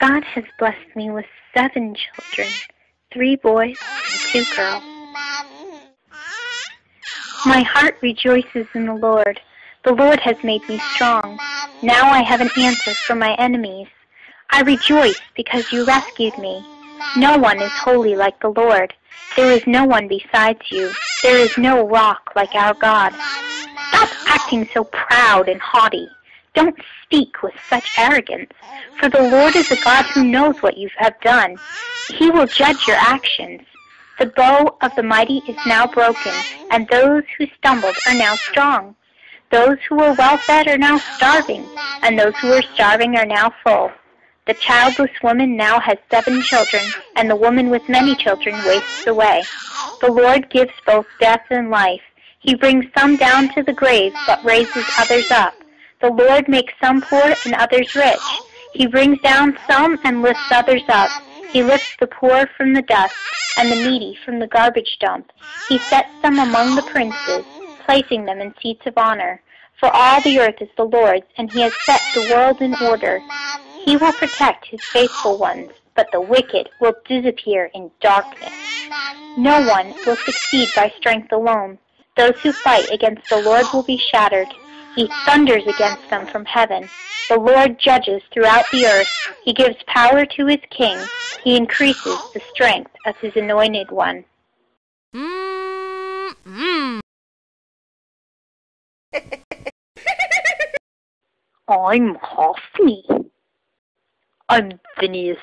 God has blessed me with seven children, three boys and two girls. My heart rejoices in the Lord. The Lord has made me strong. Now I have an answer for my enemies. I rejoice because you rescued me. No one is holy like the Lord. There is no one besides you. There is no rock like our God. Stop acting so proud and haughty. Don't speak with such arrogance, for the Lord is a God who knows what you have done. He will judge your actions. The bow of the mighty is now broken, and those who stumbled are now strong. Those who were well fed are now starving, and those who were starving are now full. The childless woman now has seven children, and the woman with many children wastes away. The Lord gives both death and life. He brings some down to the grave, but raises others up. The Lord makes some poor and others rich. He brings down some and lifts others up. He lifts the poor from the dust and the needy from the garbage dump. He sets them among the princes, placing them in seats of honor. For all the earth is the Lord's, and he has set the world in order. He will protect his faithful ones, but the wicked will disappear in darkness. No one will succeed by strength alone. Those who fight against the Lord will be shattered. He thunders against them from heaven. The Lord judges throughout the earth. He gives power to his king. He increases the strength of his anointed one. Mm-mm. I'm Hophni. I'm Phineas.